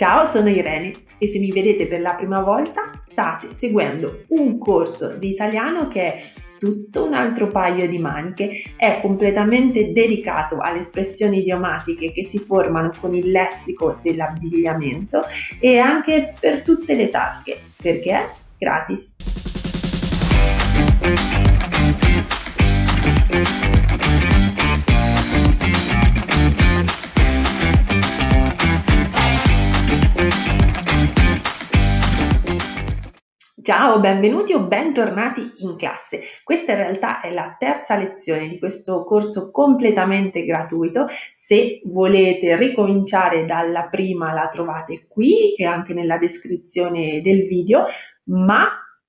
Ciao, sono Irene e se mi vedete per la prima volta state seguendo un corso di italiano che è tutto un altro paio di maniche, è completamente dedicato alle espressioni idiomatiche che si formano con il lessico dell'abbigliamento e anche per tutte le tasche, perché è gratis. Ciao, benvenuti o bentornati in classe. Questa in realtà è la terza lezione di questo corso completamente gratuito. Se volete ricominciare dalla prima la trovate qui e anche nella descrizione del video, ma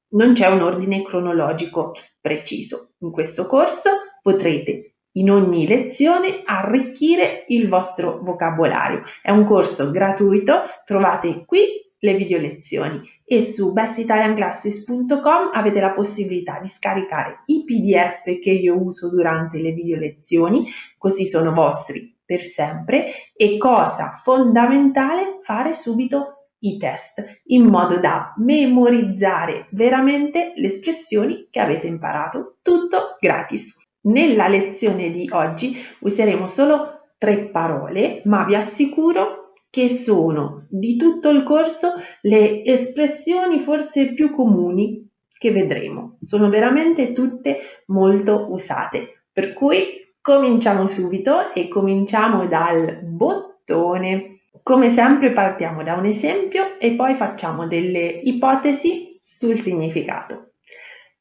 non c'è un ordine cronologico preciso. In questo corso potrete in ogni lezione arricchire il vostro vocabolario. È un corso gratuito, trovate qui le video lezioni. E su bestitalianclasses.com avete la possibilità di scaricare i pdf che io uso durante le video lezioni, così sono vostri per sempre. E cosa fondamentale fare subito i test in modo da memorizzare veramente le espressioni che avete imparato, tutto gratis. Nella lezione di oggi useremo solo tre parole, ma vi assicuro che sono di tutto il corso le espressioni forse più comuni che vedremo. Sono veramente tutte molto usate. Per cui cominciamo subito e cominciamo dal bottone. Come sempre partiamo da un esempio e poi facciamo delle ipotesi sul significato.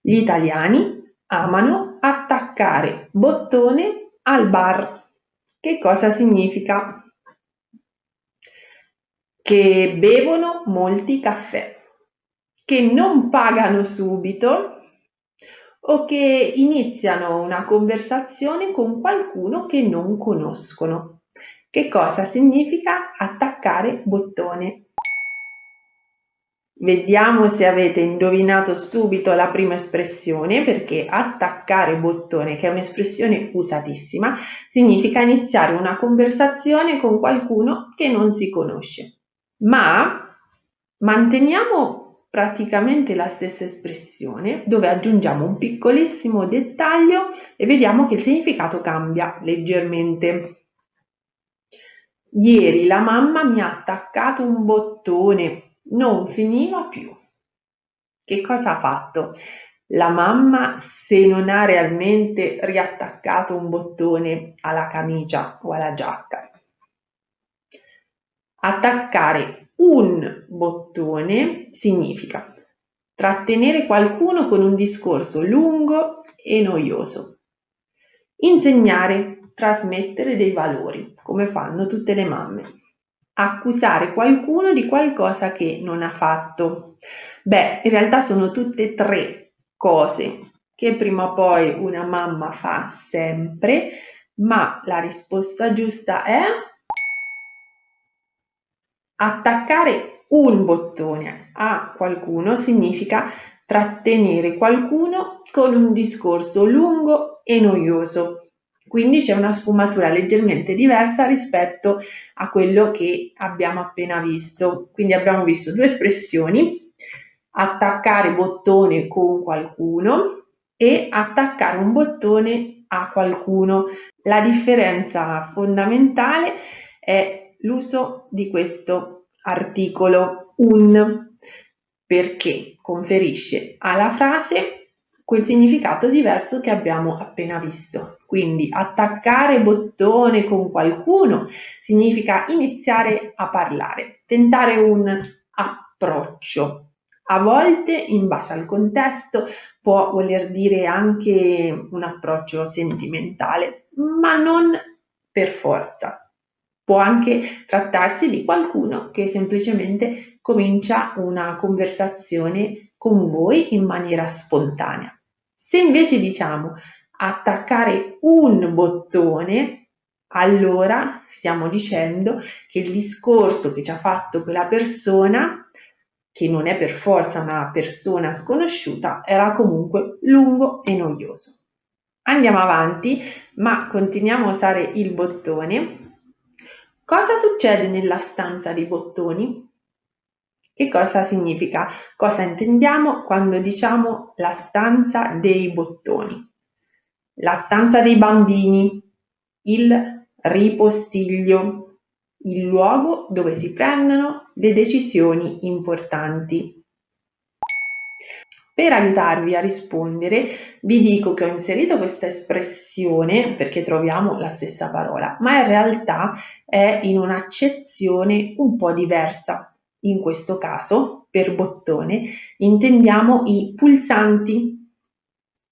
Gli italiani amano attaccare bottone al bar. Che cosa significa? Che bevono molti caffè, che non pagano subito o che iniziano una conversazione con qualcuno che non conoscono. Che cosa significa attaccare bottone? Vediamo se avete indovinato subito la prima espressione perché attaccare bottone, che è un'espressione usatissima, significa iniziare una conversazione con qualcuno che non si conosce ma manteniamo praticamente la stessa espressione dove aggiungiamo un piccolissimo dettaglio e vediamo che il significato cambia leggermente. Ieri la mamma mi ha attaccato un bottone, non finiva più. Che cosa ha fatto? La mamma, se non ha realmente riattaccato un bottone alla camicia o alla giacca, Attaccare un bottone significa trattenere qualcuno con un discorso lungo e noioso. Insegnare, trasmettere dei valori, come fanno tutte le mamme. Accusare qualcuno di qualcosa che non ha fatto. Beh, in realtà sono tutte tre cose che prima o poi una mamma fa sempre, ma la risposta giusta è Attaccare un bottone a qualcuno significa trattenere qualcuno con un discorso lungo e noioso. Quindi c'è una sfumatura leggermente diversa rispetto a quello che abbiamo appena visto. Quindi abbiamo visto due espressioni, attaccare bottone con qualcuno e attaccare un bottone a qualcuno. La differenza fondamentale è l'uso di questo articolo un perché conferisce alla frase quel significato diverso che abbiamo appena visto. Quindi attaccare bottone con qualcuno significa iniziare a parlare, tentare un approccio. A volte, in base al contesto, può voler dire anche un approccio sentimentale, ma non per forza. Può anche trattarsi di qualcuno che semplicemente comincia una conversazione con voi in maniera spontanea. Se invece diciamo attaccare un bottone, allora stiamo dicendo che il discorso che ci ha fatto quella persona, che non è per forza una persona sconosciuta, era comunque lungo e noioso. Andiamo avanti, ma continuiamo a usare il bottone Cosa succede nella stanza dei bottoni? Che cosa significa? Cosa intendiamo quando diciamo la stanza dei bottoni? La stanza dei bambini, il ripostiglio, il luogo dove si prendono le decisioni importanti. Per aiutarvi a rispondere vi dico che ho inserito questa espressione perché troviamo la stessa parola, ma in realtà è in un'accezione un po' diversa. In questo caso, per bottone, intendiamo i pulsanti,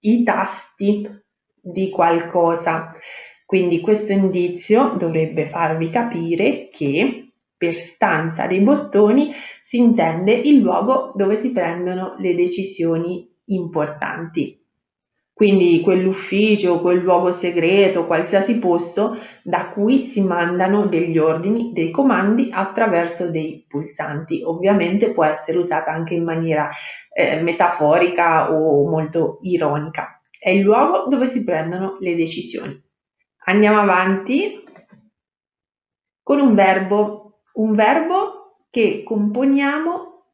i tasti di qualcosa. Quindi questo indizio dovrebbe farvi capire che per stanza dei bottoni si intende il luogo dove si prendono le decisioni importanti. Quindi quell'ufficio, quel luogo segreto, qualsiasi posto da cui si mandano degli ordini, dei comandi attraverso dei pulsanti. Ovviamente può essere usata anche in maniera eh, metaforica o molto ironica. È il luogo dove si prendono le decisioni. Andiamo avanti con un verbo un verbo che componiamo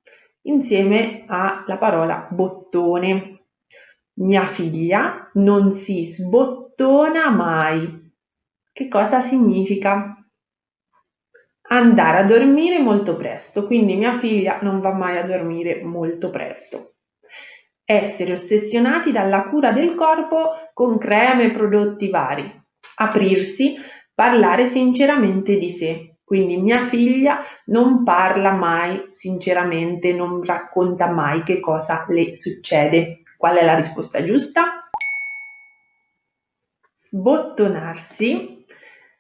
insieme alla parola bottone. Mia figlia non si sbottona mai. Che cosa significa? Andare a dormire molto presto, quindi mia figlia non va mai a dormire molto presto. Essere ossessionati dalla cura del corpo con creme e prodotti vari. Aprirsi, parlare sinceramente di sé. Quindi mia figlia non parla mai sinceramente, non racconta mai che cosa le succede. Qual è la risposta giusta? Sbottonarsi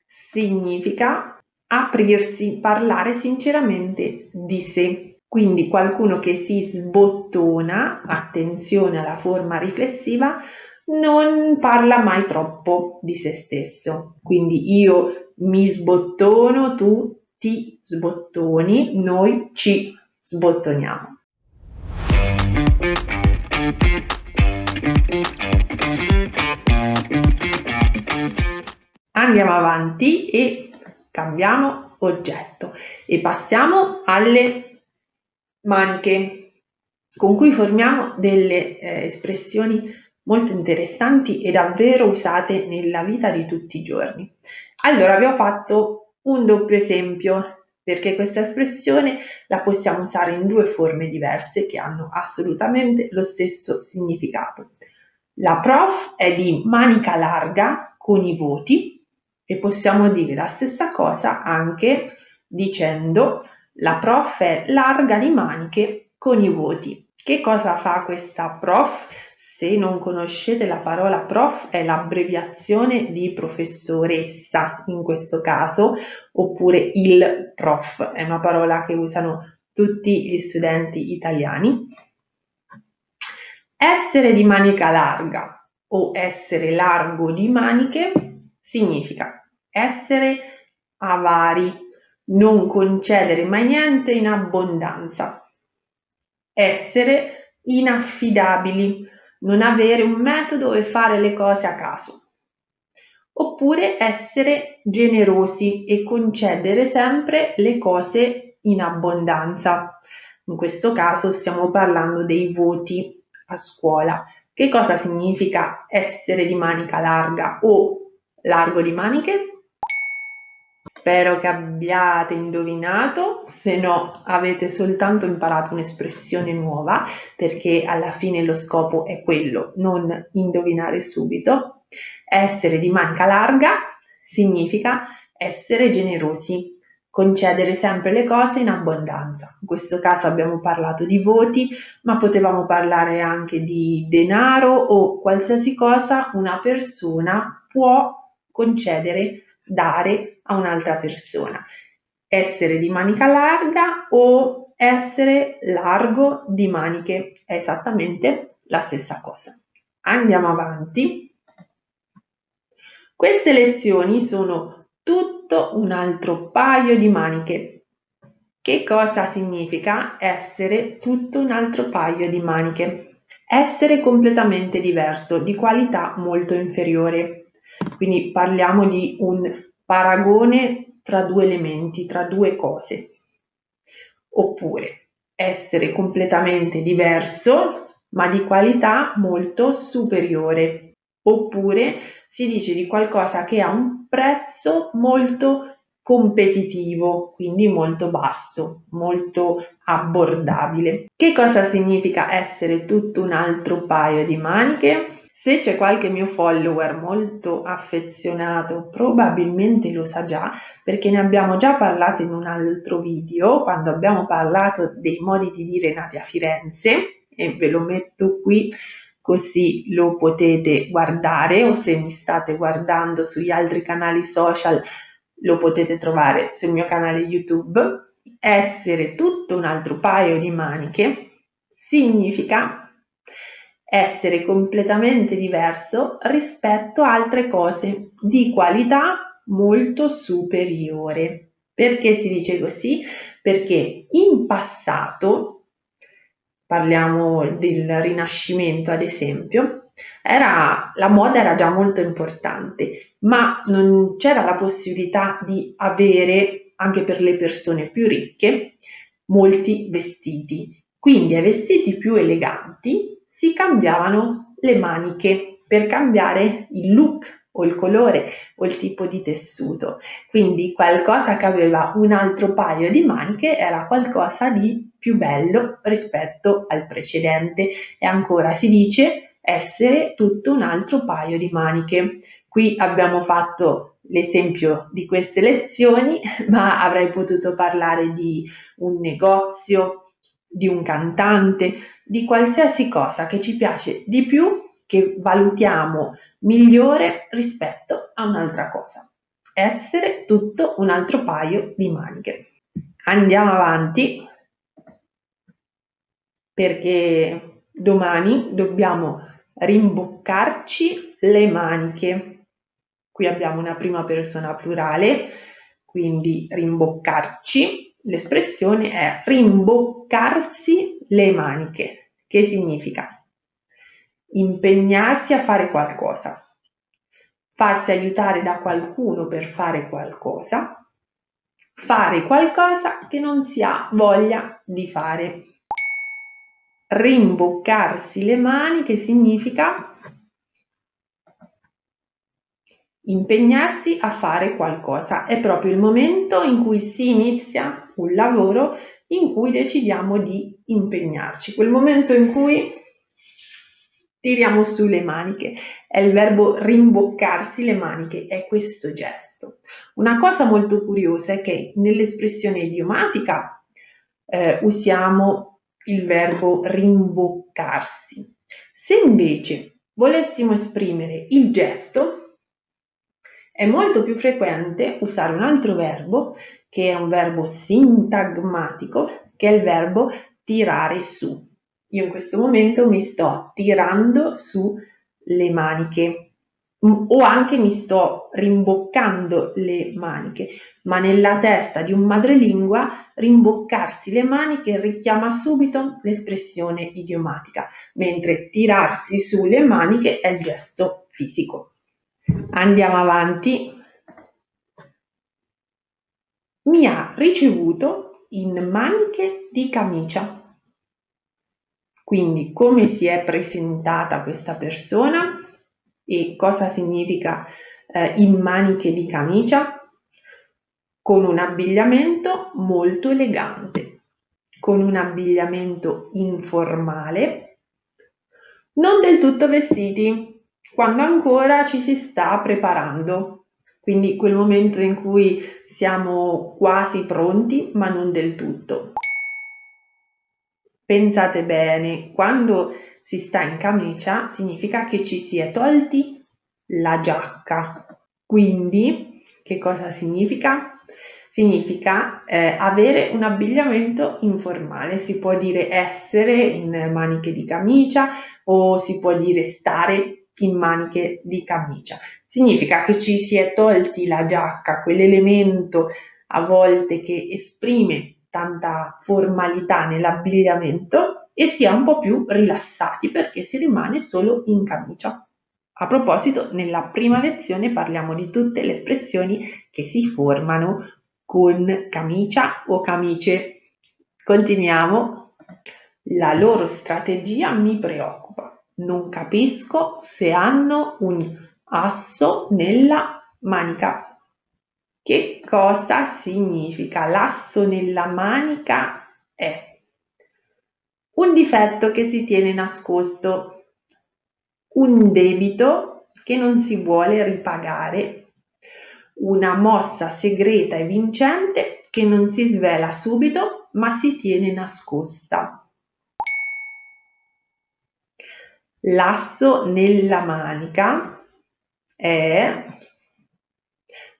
significa aprirsi, parlare sinceramente di sé. Quindi qualcuno che si sbottona, attenzione alla forma riflessiva, non parla mai troppo di se stesso. Quindi io mi sbottono, tu ti sbottoni, noi ci sbottoniamo. Andiamo avanti e cambiamo oggetto e passiamo alle maniche con cui formiamo delle eh, espressioni molto interessanti e davvero usate nella vita di tutti i giorni. Allora ho fatto un doppio esempio perché questa espressione la possiamo usare in due forme diverse che hanno assolutamente lo stesso significato. La prof è di manica larga con i voti e possiamo dire la stessa cosa anche dicendo la prof è larga di maniche con i voti. Che cosa fa questa prof? Se non conoscete la parola prof è l'abbreviazione di professoressa in questo caso, oppure il prof, è una parola che usano tutti gli studenti italiani. Essere di manica larga o essere largo di maniche significa essere avari, non concedere mai niente in abbondanza, essere inaffidabili, non avere un metodo e fare le cose a caso. Oppure essere generosi e concedere sempre le cose in abbondanza. In questo caso stiamo parlando dei voti a scuola. Che cosa significa essere di manica larga o largo di maniche? Spero che abbiate indovinato, se no avete soltanto imparato un'espressione nuova, perché alla fine lo scopo è quello, non indovinare subito. Essere di manica larga significa essere generosi, concedere sempre le cose in abbondanza. In questo caso abbiamo parlato di voti, ma potevamo parlare anche di denaro o qualsiasi cosa una persona può concedere, dare a un'altra persona. Essere di manica larga o essere largo di maniche è esattamente la stessa cosa. Andiamo avanti. Queste lezioni sono tutto un altro paio di maniche. Che cosa significa essere tutto un altro paio di maniche? Essere completamente diverso, di qualità molto inferiore. Quindi parliamo di un paragone tra due elementi, tra due cose. Oppure essere completamente diverso, ma di qualità molto superiore. Oppure si dice di qualcosa che ha un prezzo molto competitivo, quindi molto basso, molto abbordabile. Che cosa significa essere tutto un altro paio di maniche? Se c'è qualche mio follower molto affezionato, probabilmente lo sa già, perché ne abbiamo già parlato in un altro video, quando abbiamo parlato dei modi di dire nati a Firenze, e ve lo metto qui così lo potete guardare o se mi state guardando sugli altri canali social lo potete trovare sul mio canale YouTube, essere tutto un altro paio di maniche significa essere completamente diverso rispetto a altre cose di qualità molto superiore. Perché si dice così? Perché in passato, parliamo del Rinascimento ad esempio, era, la moda era già molto importante ma non c'era la possibilità di avere, anche per le persone più ricche, molti vestiti. Quindi ai vestiti più eleganti si cambiavano le maniche per cambiare il look o il colore o il tipo di tessuto. Quindi qualcosa che aveva un altro paio di maniche era qualcosa di più bello rispetto al precedente e ancora si dice essere tutto un altro paio di maniche. Qui abbiamo fatto l'esempio di queste lezioni, ma avrei potuto parlare di un negozio, di un cantante, di qualsiasi cosa che ci piace di più, che valutiamo migliore rispetto a un'altra cosa. Essere tutto un altro paio di maniche. Andiamo avanti perché domani dobbiamo rimboccarci le maniche. Qui abbiamo una prima persona plurale, quindi rimboccarci. L'espressione è rimboccarsi le maniche. Che significa? Impegnarsi a fare qualcosa, farsi aiutare da qualcuno per fare qualcosa, fare qualcosa che non si ha voglia di fare. Rimboccarsi le maniche significa Impegnarsi a fare qualcosa è proprio il momento in cui si inizia un lavoro in cui decidiamo di impegnarci, quel momento in cui tiriamo su le maniche, è il verbo rimboccarsi le maniche, è questo gesto. Una cosa molto curiosa è che nell'espressione idiomatica eh, usiamo il verbo rimboccarsi. Se invece volessimo esprimere il gesto, è molto più frequente usare un altro verbo, che è un verbo sintagmatico, che è il verbo tirare su. Io in questo momento mi sto tirando su le maniche o anche mi sto rimboccando le maniche, ma nella testa di un madrelingua rimboccarsi le maniche richiama subito l'espressione idiomatica, mentre tirarsi su le maniche è il gesto fisico. Andiamo avanti. Mi ha ricevuto in maniche di camicia. Quindi come si è presentata questa persona e cosa significa eh, in maniche di camicia? Con un abbigliamento molto elegante, con un abbigliamento informale, non del tutto vestiti, quando ancora ci si sta preparando, quindi quel momento in cui siamo quasi pronti ma non del tutto. Pensate bene, quando si sta in camicia significa che ci si è tolti la giacca. Quindi, che cosa significa? Significa eh, avere un abbigliamento informale, si può dire essere in maniche di camicia o si può dire stare in maniche di camicia. Significa che ci si è tolti la giacca, quell'elemento a volte che esprime tanta formalità nell'abbigliamento e si è un po' più rilassati perché si rimane solo in camicia. A proposito, nella prima lezione parliamo di tutte le espressioni che si formano con camicia o camice. Continuiamo. La loro strategia mi preoccupa. Non capisco se hanno un asso nella manica. Che cosa significa? L'asso nella manica è un difetto che si tiene nascosto, un debito che non si vuole ripagare, una mossa segreta e vincente che non si svela subito ma si tiene nascosta. L'asso nella manica è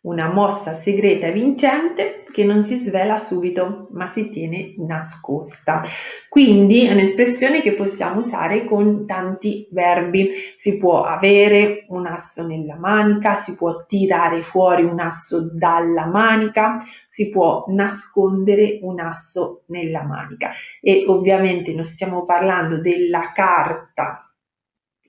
una mossa segreta e vincente che non si svela subito ma si tiene nascosta. Quindi è un'espressione che possiamo usare con tanti verbi. Si può avere un asso nella manica, si può tirare fuori un asso dalla manica, si può nascondere un asso nella manica. E ovviamente non stiamo parlando della carta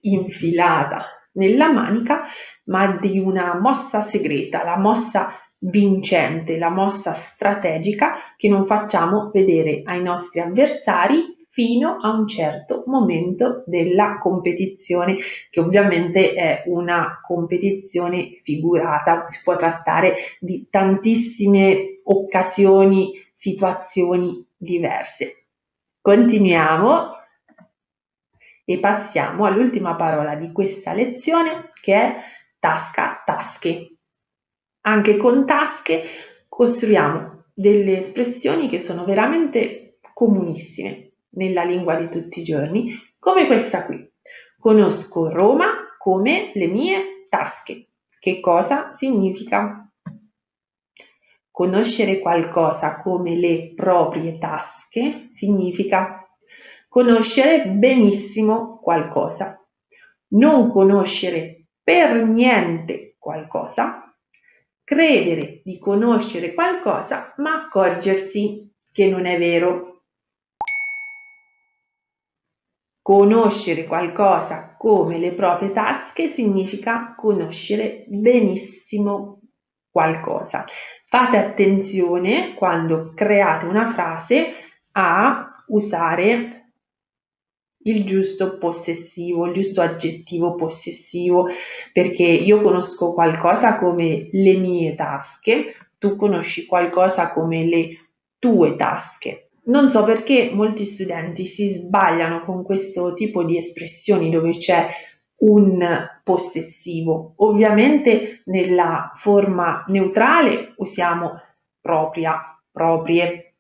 infilata nella manica, ma di una mossa segreta, la mossa vincente, la mossa strategica che non facciamo vedere ai nostri avversari fino a un certo momento della competizione, che ovviamente è una competizione figurata, si può trattare di tantissime occasioni, situazioni diverse. Continuiamo e passiamo all'ultima parola di questa lezione che è tasca, tasche. Anche con tasche costruiamo delle espressioni che sono veramente comunissime nella lingua di tutti i giorni, come questa qui. Conosco Roma come le mie tasche. Che cosa significa? Conoscere qualcosa come le proprie tasche significa conoscere benissimo qualcosa. Non conoscere per niente qualcosa, credere di conoscere qualcosa ma accorgersi che non è vero. Conoscere qualcosa come le proprie tasche significa conoscere benissimo qualcosa. Fate attenzione quando create una frase a usare il giusto possessivo, il giusto aggettivo possessivo, perché io conosco qualcosa come le mie tasche, tu conosci qualcosa come le tue tasche. Non so perché molti studenti si sbagliano con questo tipo di espressioni dove c'è un possessivo. Ovviamente nella forma neutrale usiamo propria, proprie,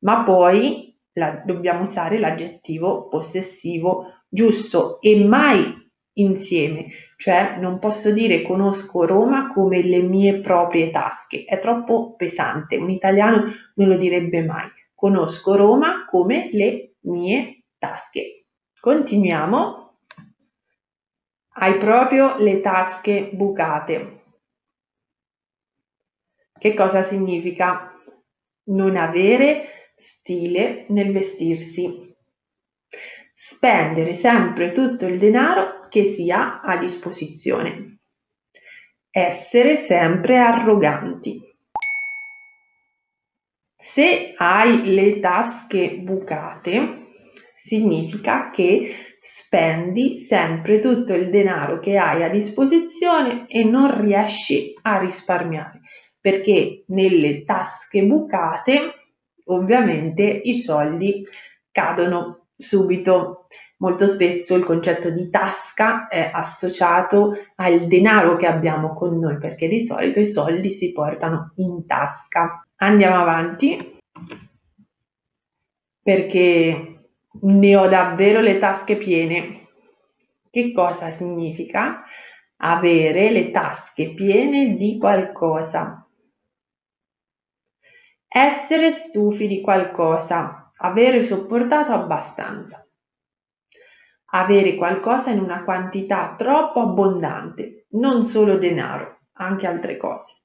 ma poi la, dobbiamo usare l'aggettivo possessivo giusto e mai insieme, cioè non posso dire conosco Roma come le mie proprie tasche, è troppo pesante, un italiano non lo direbbe mai, conosco Roma come le mie tasche. Continuiamo. Hai proprio le tasche bucate. Che cosa significa? Non avere stile nel vestirsi. Spendere sempre tutto il denaro che si ha a disposizione. Essere sempre arroganti. Se hai le tasche bucate, significa che spendi sempre tutto il denaro che hai a disposizione e non riesci a risparmiare, perché nelle tasche bucate ovviamente i soldi cadono subito. Molto spesso il concetto di tasca è associato al denaro che abbiamo con noi, perché di solito i soldi si portano in tasca. Andiamo avanti, perché ne ho davvero le tasche piene. Che cosa significa? Avere le tasche piene di qualcosa. Essere stufi di qualcosa, avere sopportato abbastanza. Avere qualcosa in una quantità troppo abbondante, non solo denaro, anche altre cose.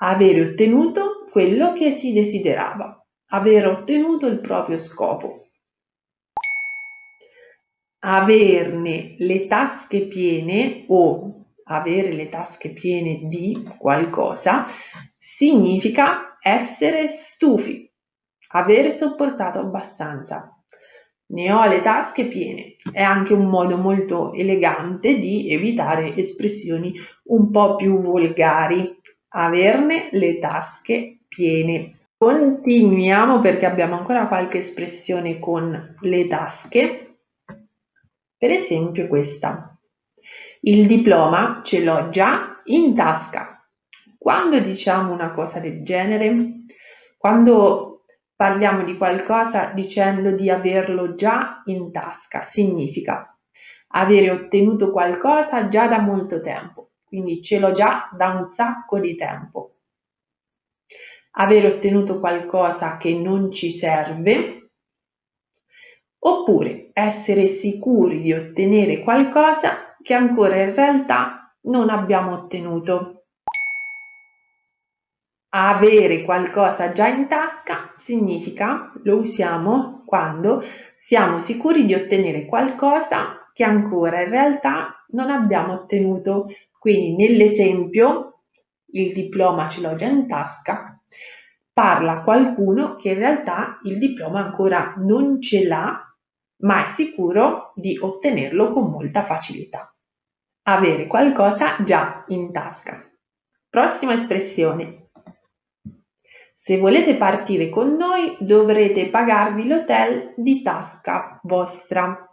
Avere ottenuto quello che si desiderava, aver ottenuto il proprio scopo. Averne le tasche piene o avere le tasche piene di qualcosa significa essere stufi, avere sopportato abbastanza. Ne ho le tasche piene. È anche un modo molto elegante di evitare espressioni un po' più volgari. Averne le tasche piene. Continuiamo perché abbiamo ancora qualche espressione con le tasche. Per esempio questa. Il diploma ce l'ho già in tasca. Quando diciamo una cosa del genere, quando parliamo di qualcosa dicendo di averlo già in tasca, significa avere ottenuto qualcosa già da molto tempo, quindi ce l'ho già da un sacco di tempo. Avere ottenuto qualcosa che non ci serve, oppure essere sicuri di ottenere qualcosa che ancora in realtà non abbiamo ottenuto. Avere qualcosa già in tasca significa lo usiamo quando siamo sicuri di ottenere qualcosa che ancora in realtà non abbiamo ottenuto. Quindi nell'esempio il diploma ce l'ho già in tasca, parla qualcuno che in realtà il diploma ancora non ce l'ha, ma è sicuro di ottenerlo con molta facilità. Avere qualcosa già in tasca. Prossima espressione, se volete partire con noi dovrete pagarvi l'hotel di tasca vostra.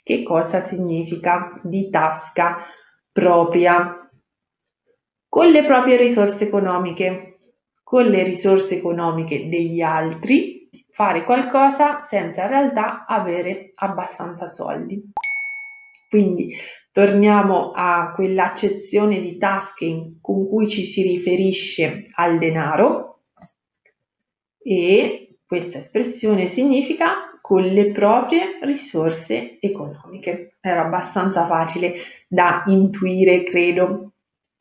Che cosa significa di tasca propria? Con le proprie risorse economiche, con le risorse economiche degli altri, fare qualcosa senza in realtà avere abbastanza soldi. Quindi Torniamo a quell'accezione di tasche con cui ci si riferisce al denaro e questa espressione significa con le proprie risorse economiche. Era abbastanza facile da intuire, credo.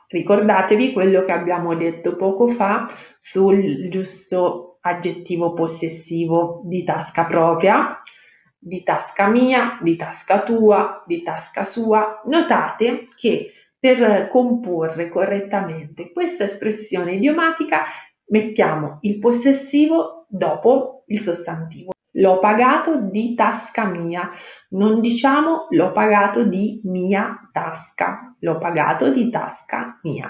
Ricordatevi quello che abbiamo detto poco fa sul giusto aggettivo possessivo di tasca propria, di tasca mia, di tasca tua, di tasca sua. Notate che per comporre correttamente questa espressione idiomatica mettiamo il possessivo dopo il sostantivo. L'ho pagato di tasca mia, non diciamo l'ho pagato di mia tasca, l'ho pagato di tasca mia.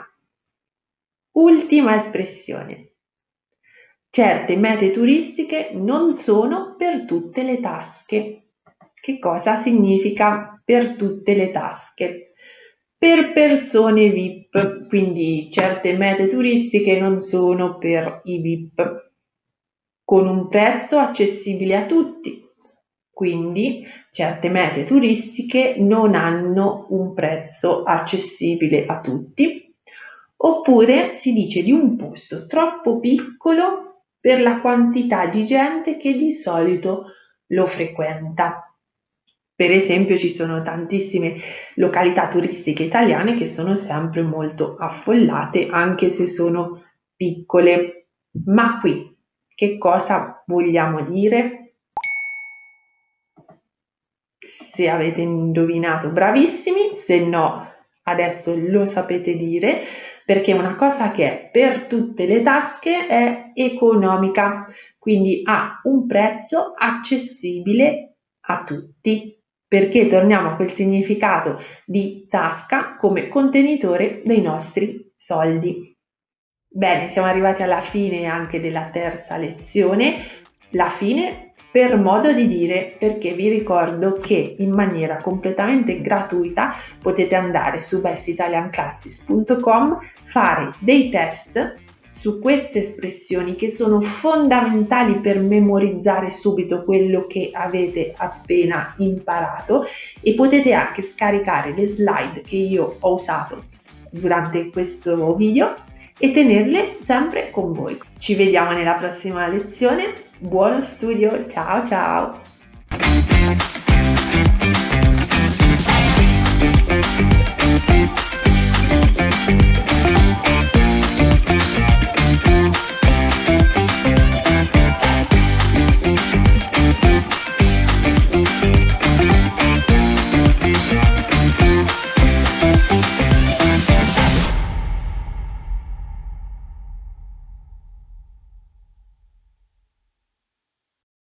Ultima espressione. Certe mete turistiche non sono per tutte le tasche. Che cosa significa per tutte le tasche? Per persone VIP, quindi certe mete turistiche non sono per i VIP, con un prezzo accessibile a tutti. Quindi certe mete turistiche non hanno un prezzo accessibile a tutti. Oppure si dice di un posto troppo piccolo per la quantità di gente che di solito lo frequenta. Per esempio ci sono tantissime località turistiche italiane che sono sempre molto affollate anche se sono piccole. Ma qui che cosa vogliamo dire? Se avete indovinato, bravissimi, se no adesso lo sapete dire perché una cosa che è per tutte le tasche è economica, quindi ha un prezzo accessibile a tutti, perché torniamo a quel significato di tasca come contenitore dei nostri soldi. Bene, siamo arrivati alla fine anche della terza lezione, la fine per modo di dire perché vi ricordo che in maniera completamente gratuita potete andare su bestitalianclasses.com, fare dei test su queste espressioni che sono fondamentali per memorizzare subito quello che avete appena imparato e potete anche scaricare le slide che io ho usato durante questo video e tenerle sempre con voi. Ci vediamo nella prossima lezione. Buono studio, ciao ciao!